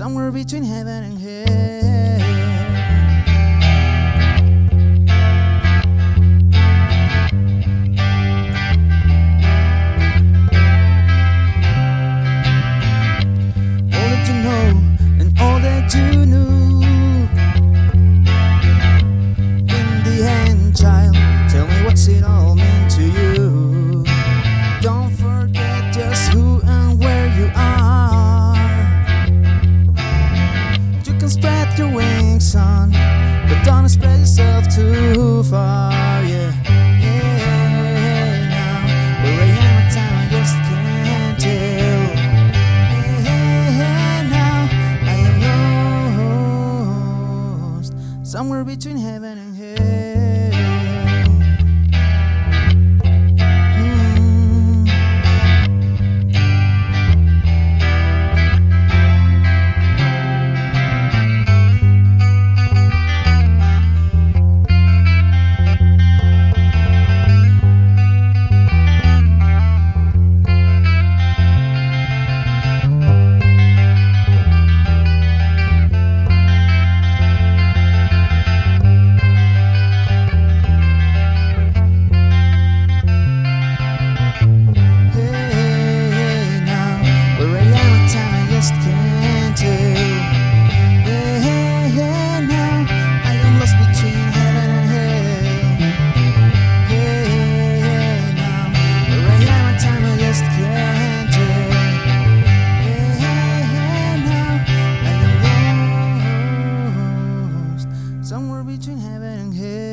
somewhere between heaven and hell. your wings, son, but don't spread yourself too far, yeah. Somewhere between heaven and hell. somewhere between heaven and hell.